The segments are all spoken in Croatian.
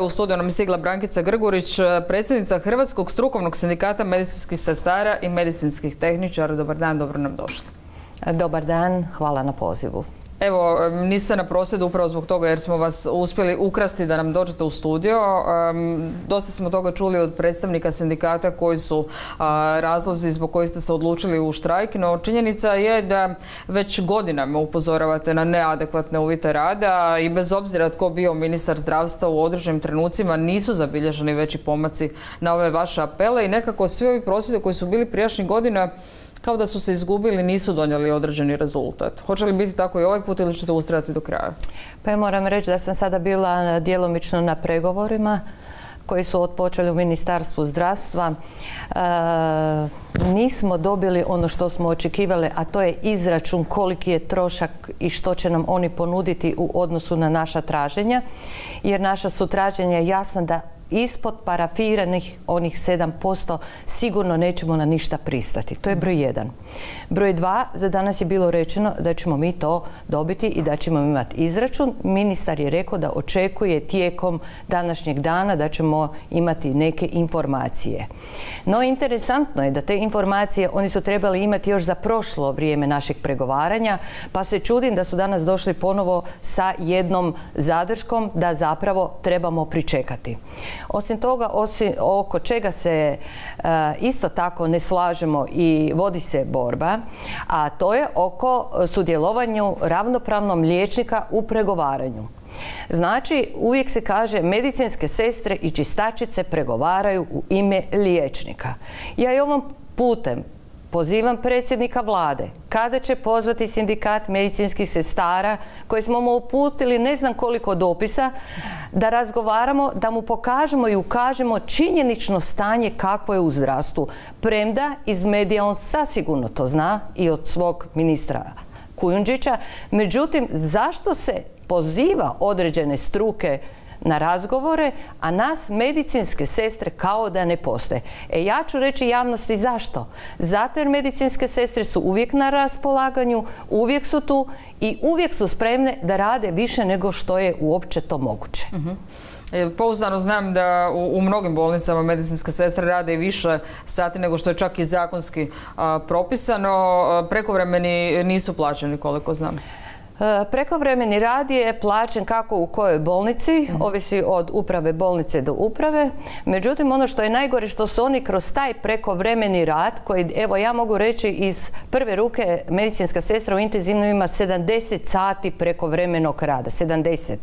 U studiju nam je stigla Brankica Grgurić, predsjednica Hrvatskog strukovnog sindikata medicinskih sestara i medicinskih tehničara. Dobar dan, dobro nam došli. Dobar dan, hvala na pozivu. Evo, niste na prosvjedu upravo zbog toga jer smo vas uspjeli ukrasti da nam dođete u studio. Dosta smo toga čuli od predstavnika sindikata koji su razlozi zbog kojih ste se odlučili u štrajk, no činjenica je da već godinama upozoravate na neadekvatne uvjete rada i bez obzira tko bio ministar zdravstva u određenim trenucima nisu zabilježeni veći pomaci na ove vaše apele i nekako svi ovi prosvjede koji su bili prijašnjih godina kao da su se izgubili, nisu donijeli određeni rezultat. Hoće li biti tako i ovaj put ili ćete ustrajati do kraja? Pa ja moram reći da sam sada bila djelomično na pregovorima koji su otpočeli u Ministarstvu zdravstva. E, nismo dobili ono što smo očekivali, a to je izračun koliki je trošak i što će nam oni ponuditi u odnosu na naša traženja. Jer naša su traženja jasna da ispod parafiranih onih 7% sigurno nećemo na ništa pristati. To je broj jedan. Broj dva, za danas je bilo rečeno da ćemo mi to dobiti i da ćemo imati izračun. Ministar je rekao da očekuje tijekom današnjeg dana da ćemo imati neke informacije. No interesantno je da te informacije oni su trebali imati još za prošlo vrijeme našeg pregovaranja, pa se čudim da su danas došli ponovo sa jednom zadrškom da zapravo trebamo pričekati. Osim toga, osim, oko čega se e, isto tako ne slažemo i vodi se borba, a to je oko sudjelovanju ravnopravnom liječnika u pregovaranju. Znači, uvijek se kaže medicinske sestre i čistačice pregovaraju u ime liječnika. Ja i ovom putem Pozivam predsjednika vlade kada će pozvati sindikat medicinskih sestara koji smo mu uputili ne znam koliko dopisa da razgovaramo, da mu pokažemo i ukažemo činjenično stanje kakvo je u zdravstvu. Premda iz medija on sasigurno to zna i od svog ministra Kujundžića. Međutim, zašto se poziva određene struke na razgovore, a nas medicinske sestre kao da ne postoje. E ja ću reći javnosti zašto. Zato jer medicinske sestre su uvijek na raspolaganju, uvijek su tu i uvijek su spremne da rade više nego što je uopće to moguće. E, pouzdano znam da u, mnogim bolnicama medicinske sestre rade i više sati nego što je čak i zakonski propisano. Prekovremeni nisu plaćeni koliko znam. E, prekovremeni rad je plaćen kako u kojoj bolnici, mhm. ovisi od uprave bolnice do uprave. Međutim, ono što je najgore što su oni kroz taj prekovremeni rad, koji evo ja mogu reći iz prve ruke medicinska sestra u intenzivno ima 70 sati prekovremenog rada, 70.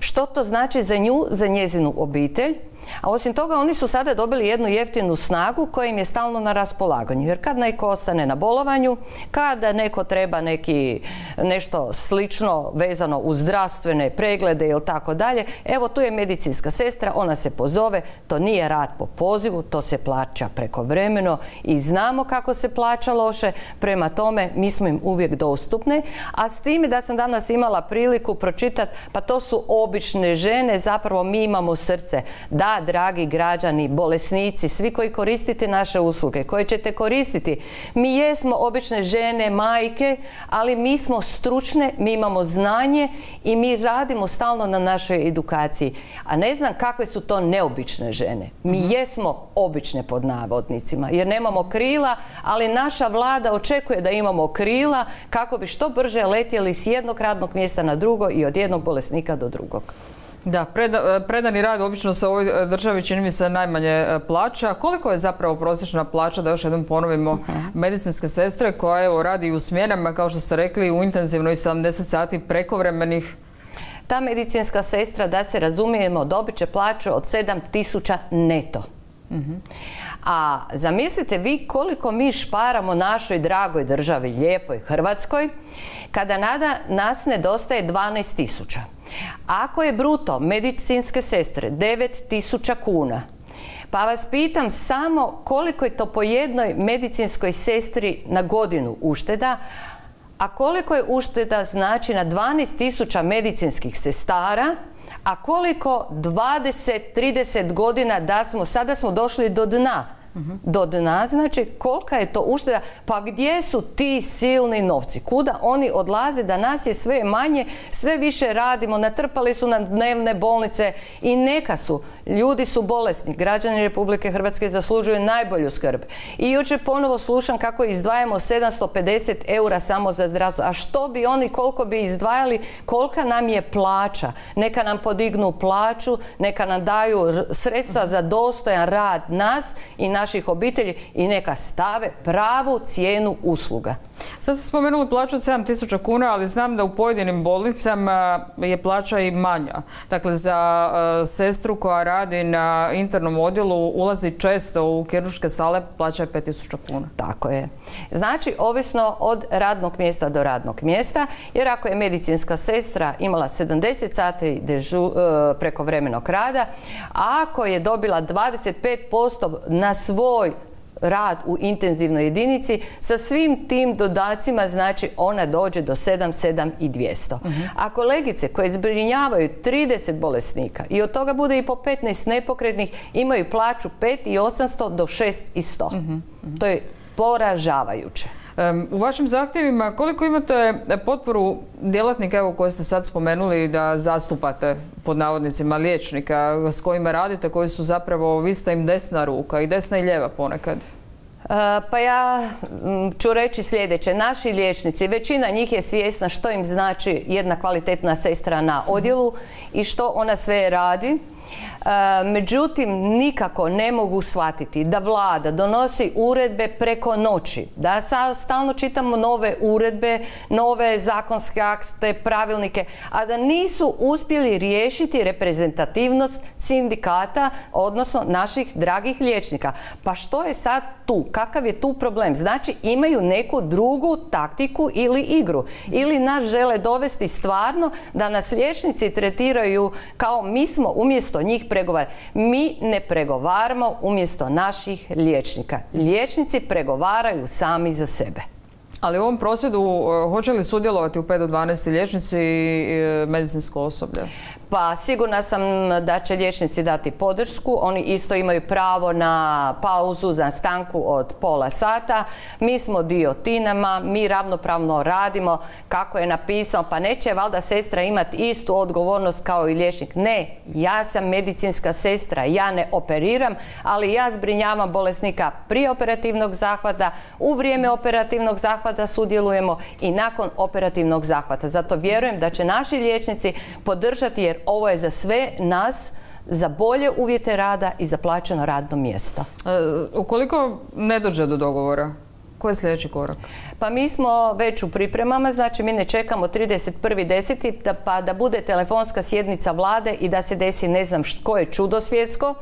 Što to znači za nju, za njezinu obitelj? A osim toga oni su sada dobili jednu jeftinu snagu koja im je stalno na raspolaganju. Jer kad neko ostane na bolovanju, kada neko treba neki nešto slično vezano uz zdravstvene preglede ili tako dalje, evo tu je medicinska sestra, ona se pozove, to nije rad po pozivu, to se plaća prekovremeno i znamo kako se plaća loše, prema tome mi smo im uvijek dostupne, a s time da sam danas imala priliku pročitati, pa to su obične žene, zapravo mi imamo srce. Da, dragi građani, bolesnici, svi koji koristite naše usluge, koje ćete koristiti, mi jesmo obične žene, majke, ali mi smo stručne, mi imamo znanje i mi radimo stalno na našoj edukaciji. A ne znam kakve su to neobične žene. Mi mhm. jesmo obične pod navodnicima, jer nemamo krila, ali naša vlada očekuje da imamo krila kako bi što brže letjeli s jednog radnog mjesta na drugo i od jednog bolesnika do drugog. Da, e, predani rad obično se u ovoj državi čini mi se najmanje e, plaća. Koliko je zapravo prosječna plaća, da još jednom ponovimo, medicinske sestre koja evo, radi u smjenama, kao što ste rekli, u intenzivnoj 70 sati prekovremenih? Ta medicinska sestra, da se razumijemo, dobit će plaću od 7000 neto. Mhm. A zamislite vi koliko mi šparamo našoj dragoj državi, lijepoj Hrvatskoj, kada nada nas nedostaje 12 tisuća. Ako je bruto medicinske sestre 9000 kuna, pa vas pitam samo koliko je to po jednoj medicinskoj sestri na godinu ušteda, a koliko je ušteda znači na 12.000 medicinskih sestara, a koliko 20-30 godina da smo, sada smo došli do dna do dna, znači kolika je to ušteda, pa gdje su ti silni novci? Kuda oni odlaze da nas je sve manje, sve više radimo, natrpali su nam dnevne bolnice i neka su. Ljudi su bolesni, građani Republike Hrvatske zaslužuju najbolju skrb. I jučer ponovo slušam kako izdvajamo 750 eura samo za zdravstvo. A što bi oni, koliko bi izdvajali, kolika nam je plaća? Neka nam podignu plaću, neka nam daju sredstva za dostojan rad nas i naših obitelji i neka stave pravu cijenu usluga. Sad ste spomenuli plaću od 7000 kuna, ali znam da u pojedinim bolnicama je plaća i manja. Dakle, za e, sestru koja radi na internom odjelu ulazi često u kirurške sale, plaća je 5000 kuna. Tako je. Znači, ovisno od radnog mjesta do radnog mjesta, jer ako je medicinska sestra imala 70 sati dežu, e, preko vremenog rada, ako je dobila 25% na svoj rad u intenzivnoj jedinici sa svim tim dodacima znači ona dođe do 7, 7 i 200. A kolegice koje zbrinjavaju 30 bolesnika i od toga bude i po 15 nepokretnih imaju plaću 5 i 800 do 6 i 100. To je poražavajuće. U vašim zahtjevima koliko imate potporu djelatnika evo koje ste sad spomenuli da zastupate pod navodnicima liječnika s kojima radite koji su zapravo vi ste im desna ruka i desna i lijeva ponekad? E, pa ja ću reći sljedeće. Naši liječnici, većina njih je svjesna što im znači jedna kvalitetna sestra na odjelu i što ona sve radi međutim, nikako ne mogu shvatiti da vlada donosi uredbe preko noći, da stalno čitamo nove uredbe, nove zakonske akte, pravilnike, a da nisu uspjeli riješiti reprezentativnost sindikata, odnosno naših dragih liječnika. Pa što je sad tu? Kakav je tu problem? Znači imaju neku drugu taktiku ili igru. Ili nas žele dovesti stvarno da nas liječnici tretiraju kao mi smo umjesto njih pregovara. Mi ne pregovaramo umjesto naših liječnika. Liječnici pregovaraju sami za sebe. Ali u ovom prosvjedu e, hoće li sudjelovati u 5 do 12 liječnici i e, medicinsko osoblje? Pa sigurna sam da će liječnici dati podršku. Oni isto imaju pravo na pauzu za stanku od pola sata. Mi smo dio tinama, mi ravnopravno radimo kako je napisano. Pa neće valjda sestra imati istu odgovornost kao i liječnik. Ne, ja sam medicinska sestra, ja ne operiram, ali ja zbrinjavam bolesnika prije operativnog zahvata, u vrijeme operativnog zahvata sudjelujemo i nakon operativnog zahvata. Zato vjerujem da će naši liječnici podržati jer ovo je za sve nas za bolje uvjete rada i za plaćeno radno mjesto. E, ukoliko ne dođe do dogovora, koji je sljedeći korak? Pa mi smo već u pripremama, znači mi ne čekamo 31.10. pa da bude telefonska sjednica vlade i da se desi ne znam koje čudo svjetsko,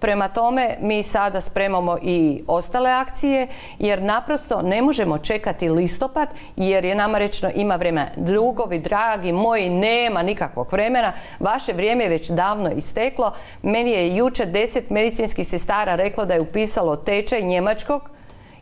Prema tome, mi sada spremamo i ostale akcije, jer naprosto ne možemo čekati listopad, jer je nama rečeno ima vremena. Drugovi, dragi moji, nema nikakvog vremena. Vaše vrijeme je već davno isteklo. Meni je jučer deset medicinskih sestara reklo da je upisalo tečaj njemačkog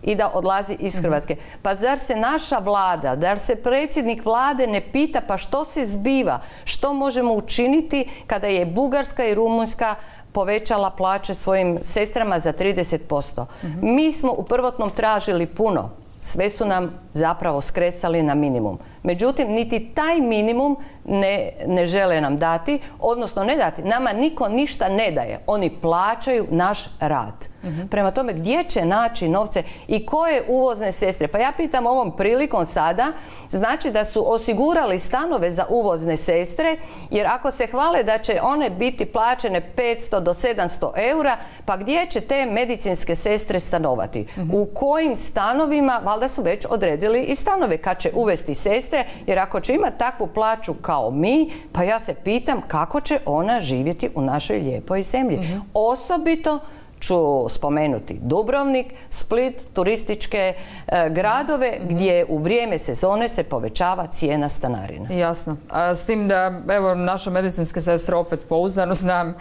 i da odlazi iz mhm. Hrvatske. Pa zar se naša vlada, zar se predsjednik vlade ne pita pa što se zbiva, što možemo učiniti kada je Bugarska i Rumunjska povećala plaće svojim sestrama za 30%. Mi smo u prvotnom tražili puno. Sve su nam zapravo skresali na minimum. Međutim, niti taj minimum ne, ne žele nam dati, odnosno ne dati. Nama niko ništa ne daje. Oni plaćaju naš rad. Prema tome, gdje će naći novce i koje uvozne sestre? Pa ja pitam ovom prilikom sada, znači da su osigurali stanove za uvozne sestre, jer ako se hvale da će one biti plaćene 500 do 700 eura, pa gdje će te medicinske sestre stanovati? U kojim stanovima, valjda su već odredili i stanove kad će uvesti sestre, jer ako će imati takvu plaću kao mi, pa ja se pitam kako će ona živjeti u našoj lijepoj zemlji. Osobito ću spomenuti Dubrovnik, Split, turističke e, gradove gdje u vrijeme sezone se povećava cijena stanarina. Jasno. A, s tim da, evo, naša medicinske sestre opet pouzdano znam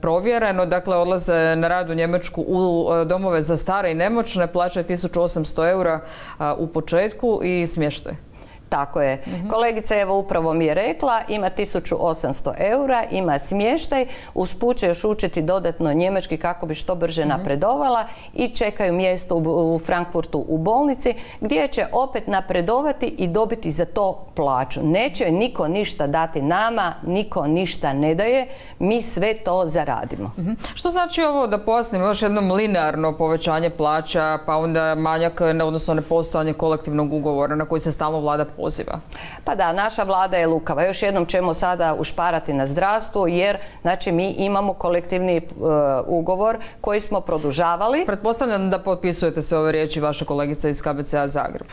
provjereno, dakle, odlaze na rad u Njemačku u e, domove za stare i nemoćne, plaćaju 1800 eura u početku i smještaj. Tako je. Kolegica evo upravo mi je rekla, ima 1800 eura, ima smještaj, usput će još učiti dodatno njemački kako bi što brže napredovala i čekaju mjesto u, u Frankfurtu u bolnici gdje će opet napredovati i dobiti za to plaću. Neće niko ništa dati nama, niko ništa ne daje, mi sve to zaradimo. Što znači ovo da pojasnimo još jednom linearno povećanje plaća, pa onda manjak, odnosno nepostojanje kolektivnog ugovora na koji se stalno vlada poziva? Pa da, naša vlada je lukava. Još jednom ćemo sada ušparati na zdravstvu jer znači mi imamo kolektivni e, ugovor koji smo produžavali. Pretpostavljam da potpisujete sve ove riječi vaše kolegice iz KBC-a Zagreb.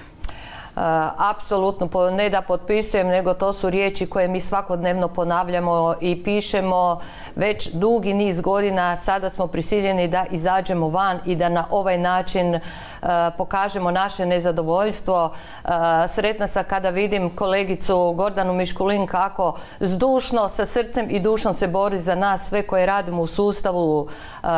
Uh, apsolutno, ne da potpisujem, nego to su riječi koje mi svakodnevno ponavljamo i pišemo već dugi niz godina. Sada smo prisiljeni da izađemo van i da na ovaj način uh, pokažemo naše nezadovoljstvo. Uh, sretna sam kada vidim kolegicu Gordanu Miškulin kako zdušno, sa srcem i dušom se bori za nas sve koje radimo u sustavu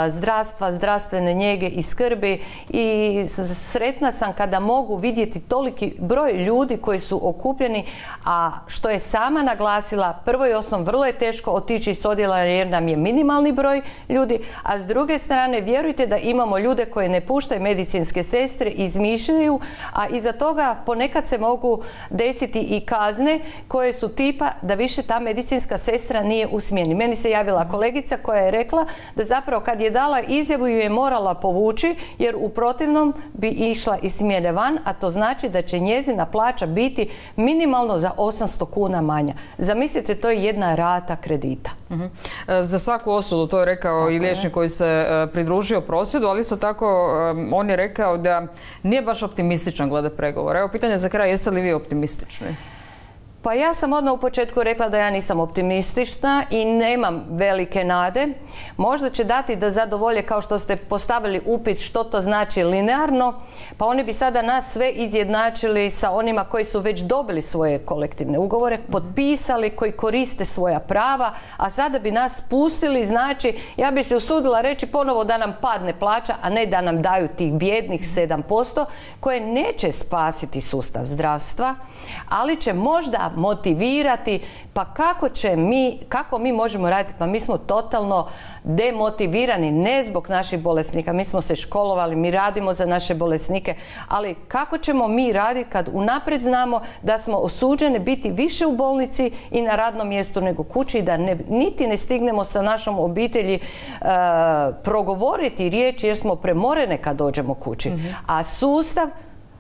zdravstva, zdravstvene njege i skrbi i sretna sam kada mogu vidjeti toliki broj ljudi koji su okupljeni, a što je sama naglasila, prvo i osnovno, vrlo je teško otići iz odjela jer nam je minimalni broj ljudi, a s druge strane vjerujte da imamo ljude koji ne puštaju medicinske sestre, izmišljaju, a iza toga ponekad se mogu desiti i kazne koje su tipa da više ta medicinska sestra nije u smjeni. Meni se javila kolegica koja je rekla da zapravo kad je dala izjavu ju je morala povući jer u protivnom bi išla iz smjene van, a to znači da će njezina plaća biti minimalno za 800 kuna manja. Zamislite, to je jedna rata kredita. E, Za svaku osudu, to je rekao i liječnik koji se e, pridružio prosvjedu, ali isto tako e, on je rekao da nije baš optimističan glede pregovora. Evo pitanje za kraj, jeste li vi optimistični? Pa ja sam odmah u početku rekla da ja nisam optimistična i nemam velike nade. Možda će dati da zadovolje kao što ste postavili upit što to znači linearno, pa oni bi sada nas sve izjednačili sa onima koji su već dobili svoje kolektivne ugovore, potpisali, koji koriste svoja prava, a sada bi nas pustili, znači ja bi se usudila reći ponovo da nam padne plaća, a ne da nam daju tih bijednih 7% koje neće spasiti sustav zdravstva, ali će možda motivirati pa kako će mi, kako mi možemo raditi, pa mi smo totalno demotivirani, ne zbog naših bolesnika, mi smo se školovali, mi radimo za naše bolesnike, ali kako ćemo mi raditi kad unaprijed znamo da smo osuđeni biti više u bolnici i na radnom mjestu nego kući, da ne, niti ne stignemo sa našom obitelji e, progovoriti riječ jer smo premorene kad dođemo kući. A sustav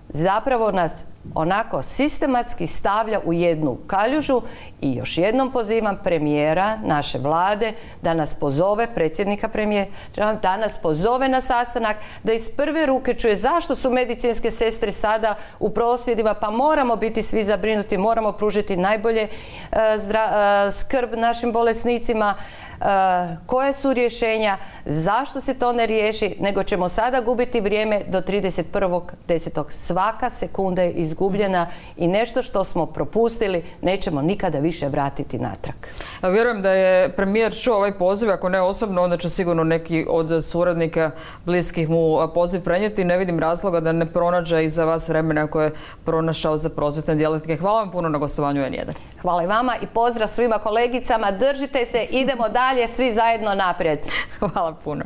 zapravo nas onako sistematski stavlja u jednu kaljužu i još jednom pozivam premijera naše vlade da nas pozove, predsjednika premijera, da nas pozove na sastanak, da iz prve ruke čuje zašto su medicinske sestre sada u prosvjedima, pa moramo biti svi zabrinuti, moramo pružiti najbolje e, zdra- e, skrb našim bolesnicima, koje su rješenja, zašto se to ne riješi, nego ćemo sada gubiti vrijeme do 31.10. Svaka sekunda je izgubljena i nešto što smo propustili nećemo nikada više vratiti natrag. Vjerujem da je premijer čuo ovaj poziv, ako ne osobno, onda će sigurno neki od suradnika bliskih mu poziv prenijeti. Ne vidim razloga da ne pronađe i za vas vremena koje je pronašao za prosvjetne djelatnike. Hvala vam puno na gostovanju N1. Hvala i vama i pozdrav svima kolegicama, držite se, idemo dalje, svi zajedno naprijed. Hvala puno.